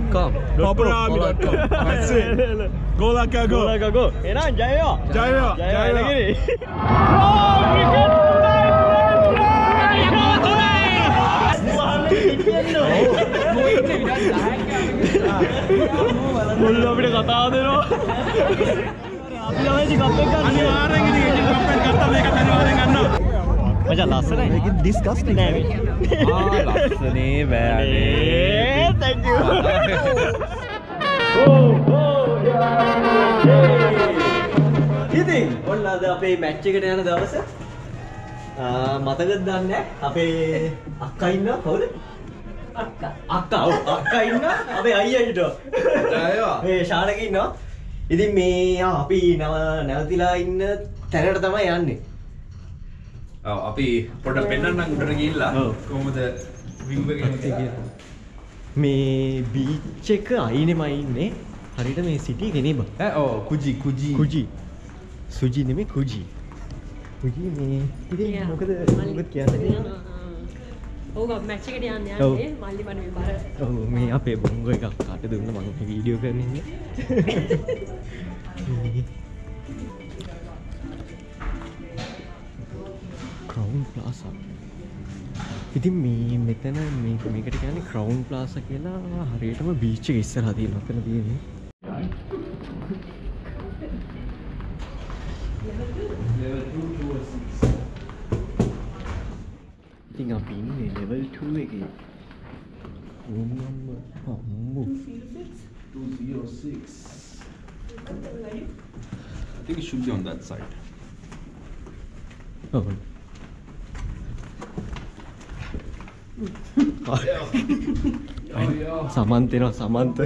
ගමත් තියනවා එහි කප්පල රෑඩොන් ඉන්නවා පුරු මේ කවුත් දිනන්නේ නිවසිලන්නේ කියන්න බෑ අපරාමි.com ගෝලක්කගෝ ගෝලකකෝ එනම් ජයවා ජයවා ජයවා මුල් අපිට කතා දෙනවා අනිවාර්යෙන් ඉතින් ඉතින් කප්පෙන් ගත්තා මේක අනිවාර්යෙන් ගන්නවා මචා ලස්සනයි ඩිස්කස්ට නෑ ලස්සනේ බෑනේ ඒ thank you. ඉතින් ඔන්න අද අපේ මැච් එකට යන දවස. මතකද දන්නේ? අපේ අක්කා ඉන්නවා කවුද? අක්කා. අක්කා ඔව්. අක්කා ඉන්නවා. අපේ අයියා හිටුවා. ජයවා. මේ ශාලක ඉන්නවා. ඉතින් මේ අපි නව නැවතිලා ඉන්න තැනට තමයි යන්නේ. ඔව් අපි උඩට ගිහිල්ලා. ඔව්. කොහොමද view එක කියලා. මේ බීච් එක අයිනෙමයි ඉන්නේ. හරියට මේ සිටි කෙනේ බං ඈ ඔව් කුජි කුජි කුජි සුජි නෙමෙයි කුජි කුජි මේ ඉතින් මොකද මොකද කියන්නේ? ඔව් මැච් එකට යන්න ඔව්. යන්නේ මල්ලි මන මේ බර ඔව් මේ අපේ බොංගෝ එකක් කාට දුන්න මම මේ වීඩියෝ කරන ඉන්නේ ක්‍රවුන් ප්ලාසා ඉතින් මේ මෙතන මේකට කියන්නේ ක්‍රවුන් ප්ලාස කියලා හරියටම බීච් එක ඉස්සරහා තියෙන අතන තියෙන්නේ. ඉතින් අපි ඉන්නේ ලෙවල් 2 එකේ. room number අම්මෝ I think it should be on that side. ඔව් සමන්ත එනවා සමන්ත.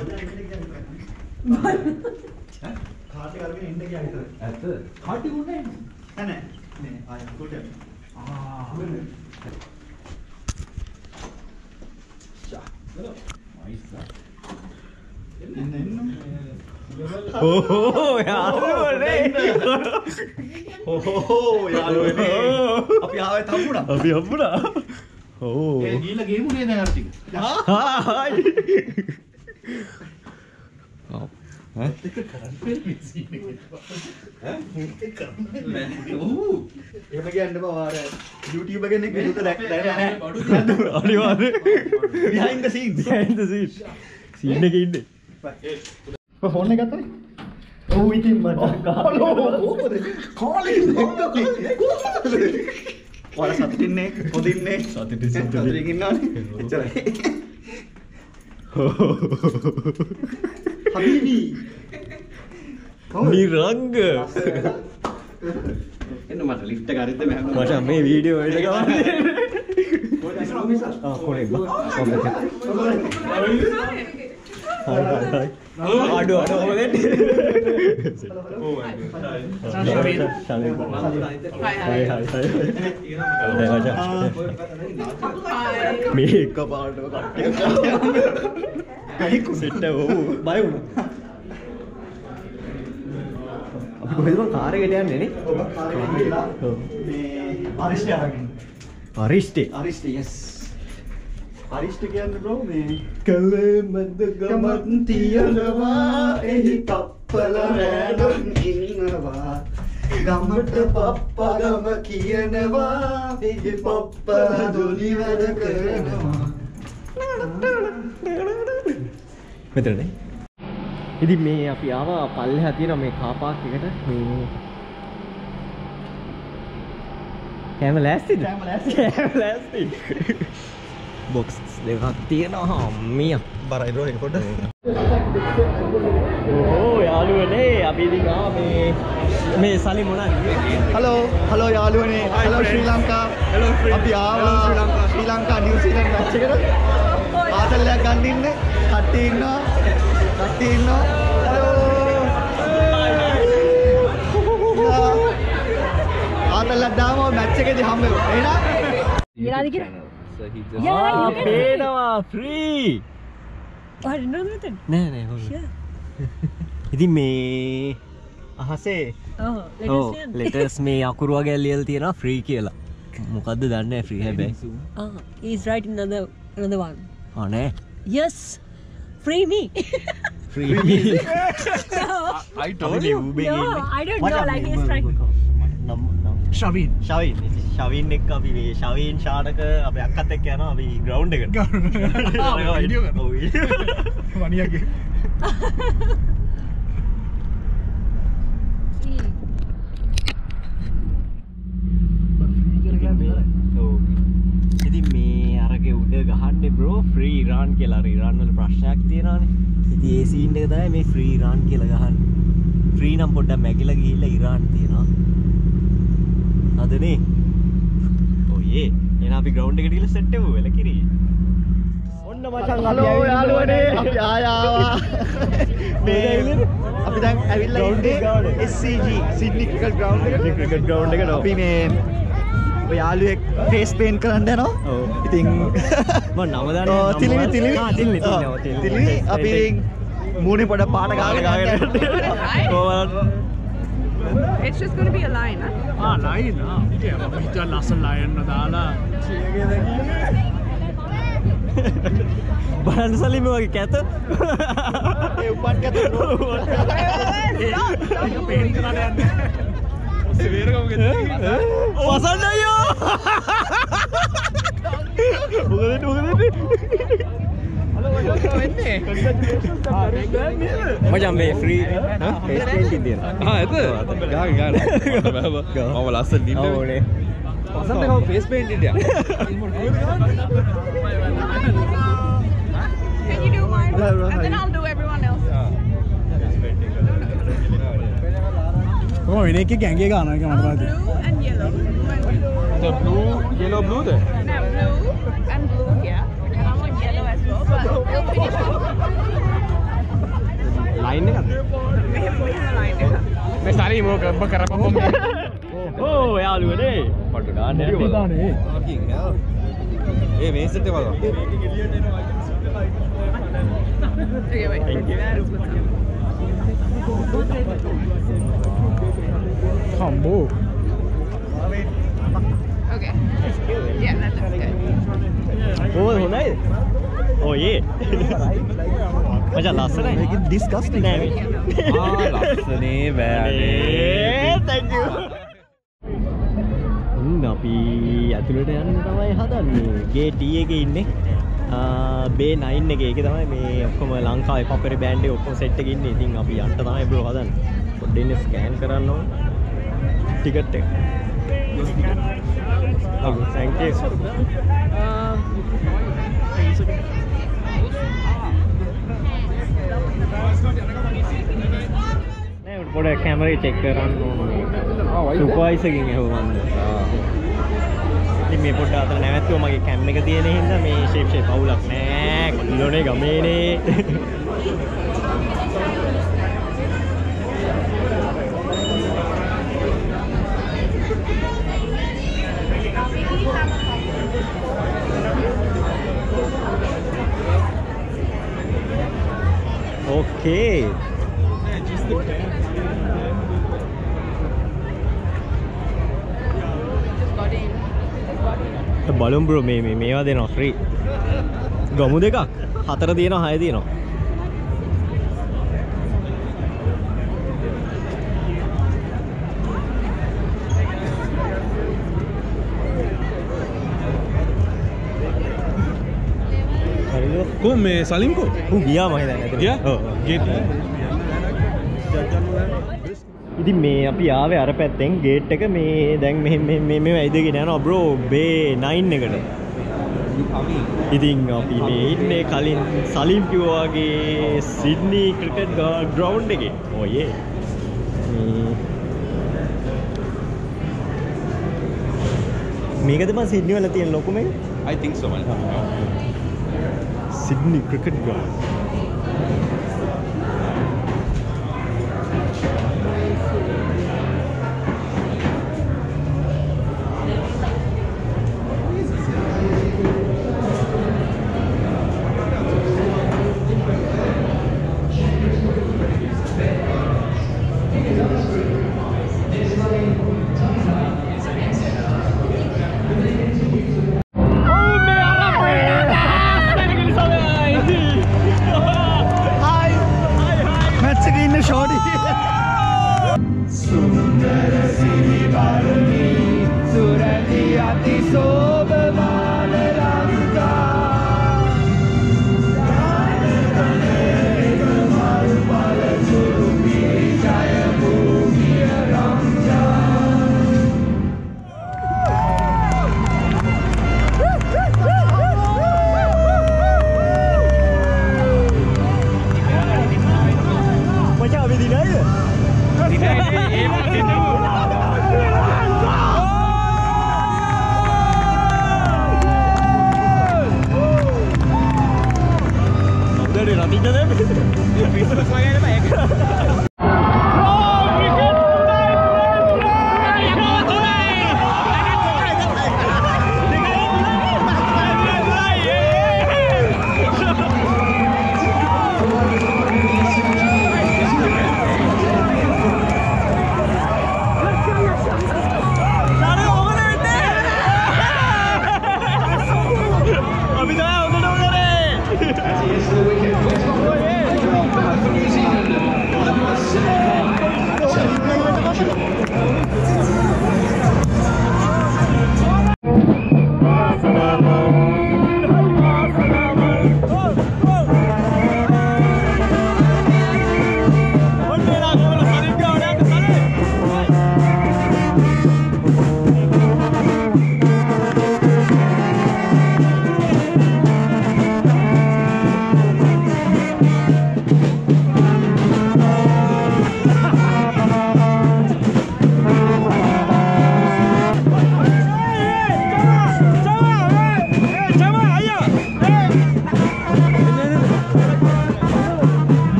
කාටි කරගෙන ඉන්න කියන්නේ ඇත්ත කාටි උන්නේ නෑ. නෑ මේ ආය කොට එන්න එන්න ඕහෝ යාළුවනේ ඕහෝ යාළුවනේ අපි ආවේ තම්බුණා අපි හම්බුණා ඕ ඒ ගිහිල්ලා ගේමුනේ දැන් අර ටික? හායි එහෙම කියන්න බා ආර YouTube කෙනෙක් විදුත දැක් දැකලා නැහැ අනිවාර්යෙන් behind the scenes. Behind the scene scene එකේ ඉන්නේ. ෆෝන් එක ගත්තනේ? ඔව් ඉතින් මට කොහොමද කාලේ දෙක්කද ඔයාලා සතුටින්නේ පොදින්නේ සතුටින් සතුටින්. ඉන්නවනේ එච්චරයි. හබීබි. නිරංග එන්න මට ලිෆ්ට් එක අරිද්ද මම මට මේ වීඩියෝ එකට ගන්න ආ කොනේ බා අඩු අඩු ඔබ දෙන්න හයි හයි හයි මේ එක පාටම කට්ටිය සෙට්ට ඔව් බය වුණා අපි කොහෙද බං කාර් එකට යන්නේ නේ ඔබ කාර්යය ගිහලා මේ අරිෂ්ටි අරගෙන අරිෂ්ටේ අරිෂ්ටි යස් අරිෂ්ටි කියන්නේ බ්‍රෝ මේ කලමද ගමත් තියනවා? එහි කප්පල රෑඩොන් ඉන්නවා. ගමට පප්පගම කියනවා. එහි පප්ප දොලි වැඩ කරනවා. මෙතනනේ ඉතින් මේ අපි ආවා පල්ලෙහා තියෙන මේ කාපාක් එකට. මේ කෑම ලෑස්තිද කෑම ලෑස්ති. කෑම ලෑස්ති බොක්ස් දෙකක් තියෙනවා අම්මිය බරයි බ්‍රෝ ඒක පොඩ්ඩක් ඕහෝ යාළුවනේ. අපි ඉතින් මේ මේ සලි මොනවද හලෝ හලෝ යාළුවනේ. හලෝ ශ්‍රී ලංකා. අපි ආවා ශ්‍රී ලංකා. නිව්සීලන්ඩ් මැච් එකට. ආතල්ලයක් ගන්න ඉන්න. කට්ටිය ඉන්නවා. කට්ටිය ඉන්නවා. හලෝ ආතල්ලක් දාම. මැච් එකේදී හම්බ වෙමු. එහෙනම් කියලා So he just Yeah, you can- පේනවා free Oh, I didn't know that. නෑ නෑ. ඉතින් මේ අහසේ Oh, let oh us see. Let's මේ අකුරුව ගැල්ලියල් තියෙනවා ෆ්‍රී කියලා මොකක්ද දන්න ෆ්‍රී හැබැයි Ah, he's right in another another one. අනේ Yes. Free. Me. Free no. I told you. No, I don't know. Like he's trying. ශවින් ශවින් ශවින් එක් අපි මේ ශවීන් ශානක අප අක්කත් එක් යන අපි ග්‍රවන්් එකට වනියගේ ඉතින් මේ අරක උඩ ගහන්න බ්‍රෝ ෆ්‍රී රාන් කියලා රන්වල ප්‍රශ්නයක් තියෙනවානේ ඉති ඒසිීන්ට තයි මේ ෆ්‍රී රාන් කියල ගහන්න. ෆ්‍රී නම් පොඩ්ඩ මැකිල ගිහිල්ල ඉරාන් තියෙනවා. අදනේ ඔයේ එන අපි ග්‍රවන්් එකටල සෙට්ටව වෙල කිරී. ඔන්න මචන් හලෝ යාළුවනේ අපි ආයාවා මේ අපි දැන් ඇවිල්ලා ඉන්නේ SCG සිඩ්නි ක්‍රිකට් ග්‍රවුන්ඩ් එකට ක්‍රිකට් ග්‍රවන්් එකට අපි මේ ඔය යාළුවෙක් ෆේස් පේන් කරන්න යනවා. ඉතින් ඔව්, තිලිවි තිලිවි. තිලිවි අපි ඉතින් මූණේ පොඩ පාට ගාගෙන යන්න. It's just going to be a line, huh? A line හිත ලස්සන් ලයන්න දාලා බලන්න සලිම වගේ කැත ඒ උපන් කත පේන් කරන්න යන්න සවේරකම වසන්න අයෝ මොකද මොකද Macam free. hả? Free Ah itu. Gak gak. Mau lasen di mana? Boleh. Pasan tengok face paint dia. Can you do mine? And then I'll do everyone else. Come on, ini kayak gengge kan? Blue and yellow. The blue, yellow, blue deh. No, blue and line එකද. මේ සරි මෝක ඔබ කරපම් ඕ යාලුවනේ පටු. Eh, dia malah. Okay, wait. That is what's up. කම්බෝ Okay. Yeah, that looks good. ඕ හොඳයි ඕයේ මච ලස්සනයි. ඩිස්කස්ටිං නෑ laksane උන් අපි ඇතුළට යන්න තමයි හදන්නේ. ගේ ටී එක ඉන්නේ. බේ නයින් එක. ඒක තමයි මේ ඔක්කොම ලංකාවේ පපරි බෑන්ඩ් එක ඔක්කොම සෙට් එකක ඉන්නේ. ඉතින් අපි යන්න තමයි බ්‍රෝ හදන්නේ. පොඩ්ඩක් ඉන්න ස්කෑන් කරන්න ඕන. ටිකට් එක. ඔව් thank you පොඩ කැමරේ චෙක් කරන්න ඕන. සුපර්වයිසර්ගෙන් ඇහුවම ඉතින් මේ පොඩ්ඩ අතර නැවැත්තුව මගේ කැම් එක තියෙන හින්දා මේ ෂේප් ෂේප් අවුලක් නෑ. කොල්ලෝනේ ගමේනේ. Okay Just got in. Just got in. බලුම් බ්‍රෝ මේ මේ- මේවා දෙනවා ෆ්‍රී ගමු දෙකක් හතර තියෙනවා හය තියෙනවා කො මේ සලින්කෝ උන් ගියා මම හිතන්නේ ගියා? ඔව්, ඔව්. ගේට් ඉතින් මේ අපි ආවේ අර පැත්තෙන් ගේට් එක මේ දැන් මෙහෙම මෙහෙම ඇවිදගෙන යනවා බ්‍රෝ බේ 9 එකට ඉතින් අපි මේ ඉන්නේ කලින් සලිම් කිව්වා වගේ සිඩ්නි ක්‍රිකට් ග්‍රවුන්ඩ් එකේ ඔයේ මේකද බං සිඩ්නි වල තියෙන ලොකුම එක? I think so, man. Sydney cricket ground.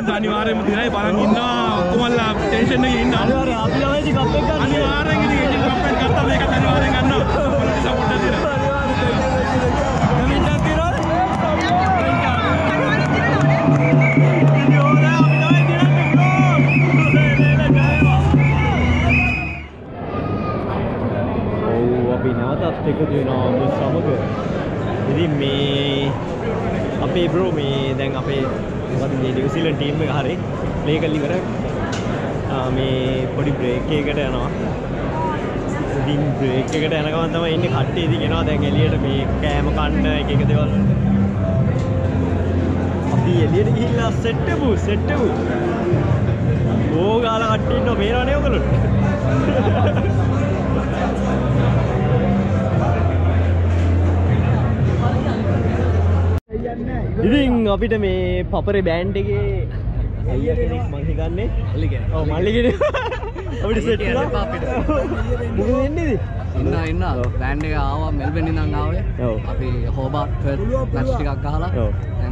Comment අනිවාර්යයෙන්ම දිනයි බලන් ඉන්නවා. ඔක්කොමලා ටෙන්ෂන් එකේ ඉන්න? අනිවාර්යයෙන් අපි ළමයි ඉතින් කප් එක ගන්න. අනිවාර්යෙන් ඉතින් ඒජන්ට් කප් එක ගත්තා මේක අනිවාර්යෙන් ගන්නවා පොලිස් සපෝට් එක දිනනවා අපි නැවතත් එකතු වෙනවා ඔබ සමග. ඉතින් මේ අපේ බ්‍රෝ මේ දැන් අපේ මොකද මේ නිව්සීලන්ඩ් ටීම් එක හරි ප්ලේ කරලා ඉවර ආ, මේ පොඩි බ්‍රේක් එකකට යනවා. ඉතින් බ්‍රේක් එකට යන ගමන් තමයි ඉන්නේ. කට්ටිය ඉතින් එනවා. දැන් එළියට මේ කෑම කන්න එක එක දේවල් අපි එළියට ගිහිල්ලා සෙට් වෙමු සෙට් වෙමු ඕ ගාලා කට්ටිය ඉන්නවා. මේනවනේ ඔයගොල්ලෝ. ඉතින් අපිට මේ පපරේ බෑන්ඩ් එකේ අයියා කෙනෙක් මං හිතන්නේ? මල්ලි කෙනෙක් ඔව් මල්ලි කෙනෙක් අපිට සෙට් වෙලා. මොකද වෙන්නේ ඉන්න ඉන්න. බෑන්ඩ් එක ආවා මෙල්බන් ඉඳන් ආවේ. අපි හෝබාට් ෆර්ත් මැච් ටිකක් ගහලා.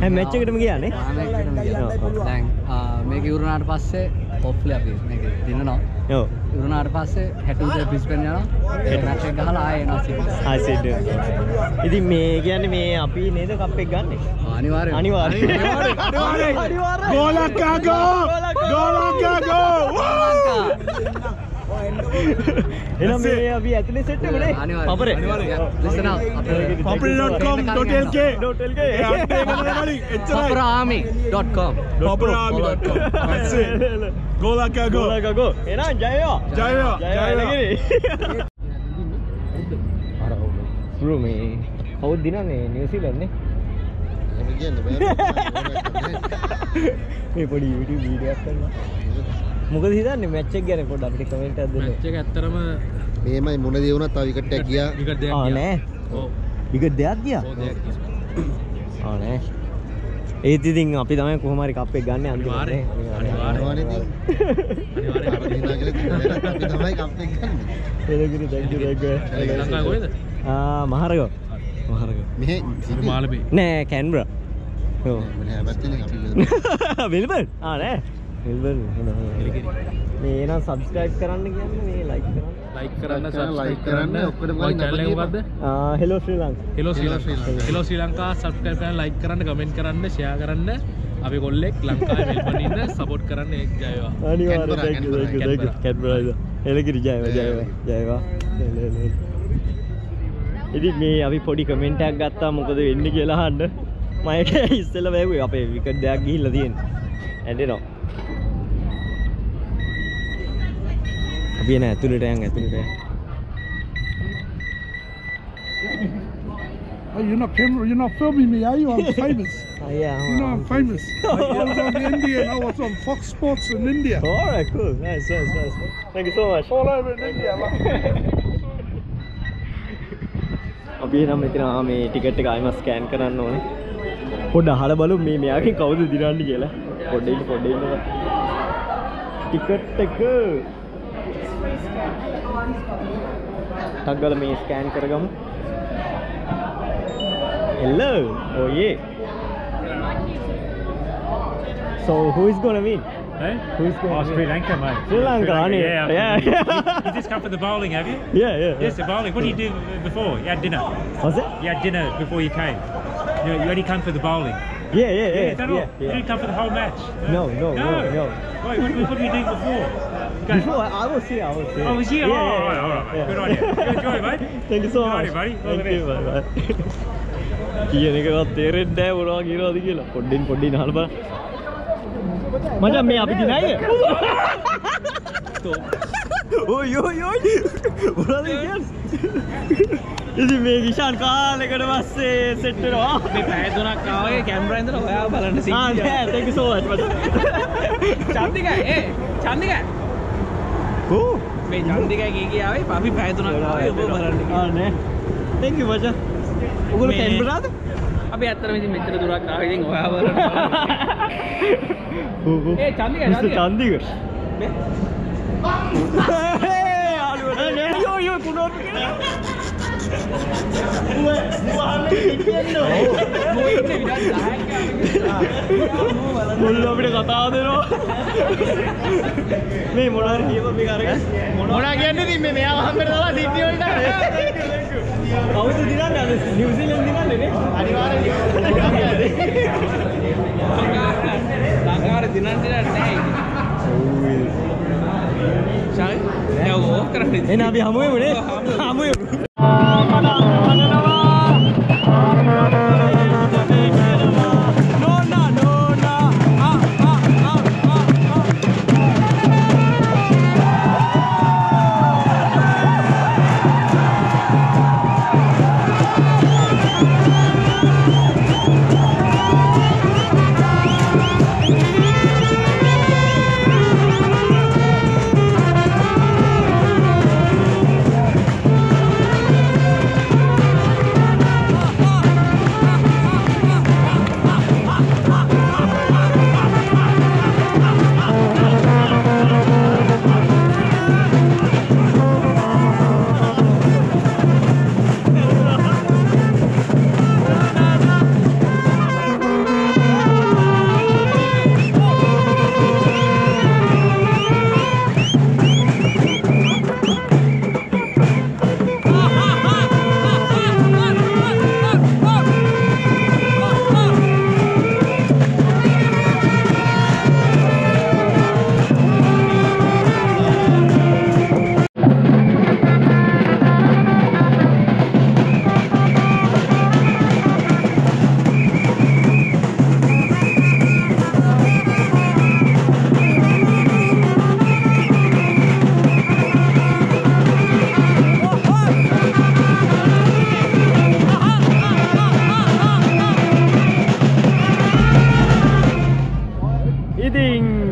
හැම match එකකටම ගියා නේ? හැම match එකකටම ගියා. දැන් මේක ඉවරනාට පස්සේ හොප්ෆුලි අපි දිනනවා. ඉවරනාට පස්සේ හැටුට බ්‍රිස්බන් යනවා. ගහලා ආයෙ එනවා සිටිස් ආ සෙට් ඉතින් මේ කියන්නේ මේ අපි නේද කප් එක ගන්නෙ? අනිවාර්යෙන් අනිවාර්යෙන් අනිවාර්යෙන්. අනිවාර්යෙන් Golakago! Golakago! එහෙනම් මේ අපි ඇතුලේ සෙට් එකනේ පපරේ අපේ Papri.com.lk .lk paparami.com Paparami.com. That's it. Golakago. ගෝලකගෝ එහෙනම් ජය වේවා ජය වේවා. ජය ජය වේවා. වේවා අර බ්‍රෝ මේ කවුද දිනන්නේ නිව්සීලන්ඩ් නේ මේ පොඩි YouTube වීඩියෝ එකක් කරනවා මොකද හිතන්නේ මැච් එක ගැන පොඩ්ඩක් අපිට කමෙන්ට් එකක් දෙන්න එක ඇත්තරම මේමයි මොන දේ වුණත් තව විකට් එකක් ගියා විකට දෙයක් ආ ගියා. නෑ ඔව්. විකට් දෙයක් ගියා ඔව් දෙයක් ගියා. ආ නෑ ඒත් ඉතින් අපි තමයි කොහොම හරි කප් එක ගන්න අන්තිමට. අනිවාර්යෙන්. අනිවාර්යෙන් අනිවාර්යෙන්. අපි තමයි කප් එක ගන්න you thank you. ලංකාවේ කොහෙද? ආ මහරගම මහරගම මෙහෙ මාළඹේ. නෑ කැන්බරා ඔව් මෙහෙ පැත්තෙන් අපි මෙල්බර්න් ආ නෑ මෙල්බර්න් මේ නම් සබස්ක්‍රයිබ් කරන්න කියන්නේ මේ ලයික් කරන්න. ලයික් කරන්න subscribe කරන්න, කරන්න. ඔක්කොටම ඔය කලින් channel එක නම්බර් මොකද්ද? Hello Sri Lanka hello. Hello Sri Lanka subscribe කරන්න ලයික් කරන්න කමෙන්ට් කරන්න ෂෙයා කරන්න. අපි කොල්ලෙක් ලංකාවේ මෙල්බන් ඉන්න සපෝට් කරන්න ඒක ජයවා. අනිවාර්යෙන් thank you thank you thank you. එලගිරි ජයවා ජයවා ජයවා එල, එල, එල. ඉතින් මේ අපි පොඩි කමෙන්ට් එකක් ගත්තා මොකද වෙන්නේ කියලා අහන්න. මම ඒක ඉස්සෙල්ලා වැහුවේ අපේ විකට් දෙයක් ගිහිල්ලා තියෙන්නේ. ඇඬෙනවා අපි එන ඇතුළට යන් ඇතුළට යන් Oh, you're not camera, you're not filming me, are you? I'm famous. අයියා You know I'm famous. I was on India and I was on Fox Sports in India. Alright, cool. Nice, nice, nice. Thank you so much. All over in India. අපි නම් මෙතන මේ ticket එක ආයෙම scan කරන්න ඕනේ. පොඩ්ඩ අහලා බලමු මේ මෙයාගෙන් කවුද දිනන්නේ කියලා. පොඩ්ඩ පොඩ්ඩ ඉන්න. ටිකට් එක टगल में स्कैन कर Hello, oh yeah. So who is gonna win? Eh? Who's going oh, to Sri Lanka, win? mate. Sri Lanka, aren't you? Yeah. yeah. yeah. you just come for the bowling, have you? Yeah, yeah. Yes, the bowling. What do you do before? You had dinner. Was it? You had dinner before you came. You, you only come for the bowling. Yeah, yeah, yeah. yeah, yeah, yeah. You didn't come for the whole match. No, no, no, no. no. Wait, what, what were you doing before? You Before I was here, I was here. Oh, was you? Yeah, oh, yeah, all right, all right, yeah. Good on you. You enjoy, mate. Thank you so Good on much. you, buddy. All the Thank you. best. Bye bye. කියන එකවත් තේරෙන්නේ නැහැ මොනවා කියනවාද කියලා. පොඩ්ඩින් පොඩ්ඩින් අහලා බලන්න. මචං මේ අපි දිනයිද? ඔයි ඔයි ඔයි. මොනවද කියන්නේ? ඉතින් මේ විශාල් කාලයකට පස්සේ සෙට් වෙනවා. මේ පැය තුනක් ආවේ කැමරා ඉඳලා ඔයාව බලන්න ආ නෑ thank you so much මචං. චන්දිකා ඒ චන්දිකා මේ චන්දිකා කී කිය ආවේ අපි පැය තුනක් ආවේ ඔබ බලන්න ආ නෑ. thank you මචං. ඔගොල්ලෝ මේ- කැන්බරාද? අපි ඇත්තටම ඉතින් මෙච්චර දුරක් ආවේ ඉතින් ඔයාව බලන්න ඔව් ඔව්. ඒ චන්දික. චන්දික. චන්දික. මේ- යෝ යෝ කුණෝත් මුල්ල අපිට කතා දෙනවා. මේ මොනාර කියප මේ අරගෙන? මොනා කියන්නේ ඉතින් මේ මෙයාව හම්බෙන්න තමයි සිද්ධිය වලට කවුද දිනන්නේ? අද නිව්සීලන්ත දිනන්නේ නේ. අනිවාර්යෙන් ලංකාවේ දිනන්න නැහැ. ශායි? දැන් ඕක කරන්නේ එන අපි හමුවෙමු නේ. හමුවෙමු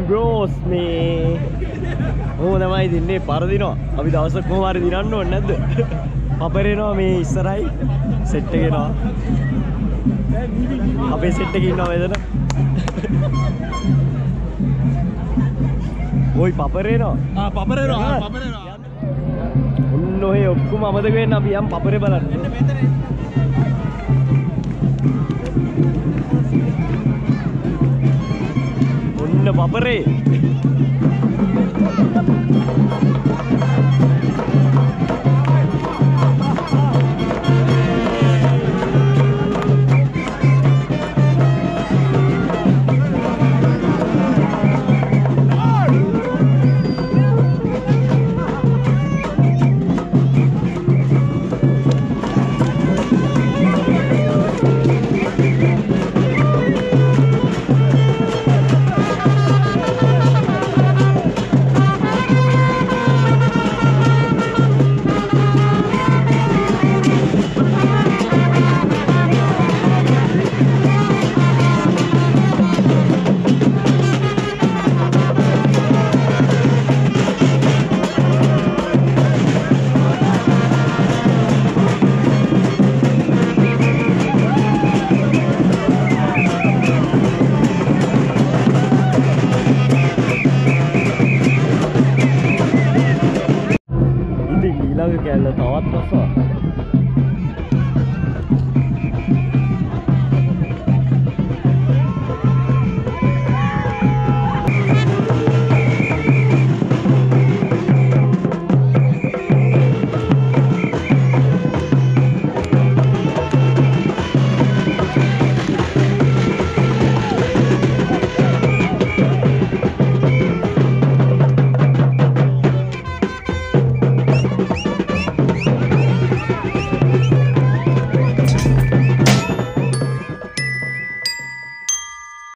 බ්‍රෝස් මේ ඕ තමයි දින්නේ පරදිනවා. අපි දවසක් කොහොමාරි දිනන්න ඕනේ නැද්ද? පපරේනවා මේ ඉස්සරයි සෙට් එකේනවා අපේ සෙට් එකේ ඉන්නවා මෙතන ওই පපරේනවා. පපරේනවා. පපරේනවා. ඔන්න ඔය ඔක්කොම අමතක වෙන්න අපි යම් පපරේ බලන්න. ඔන්න පපරේ ඉතින් ඊළඟ lo todo, todo.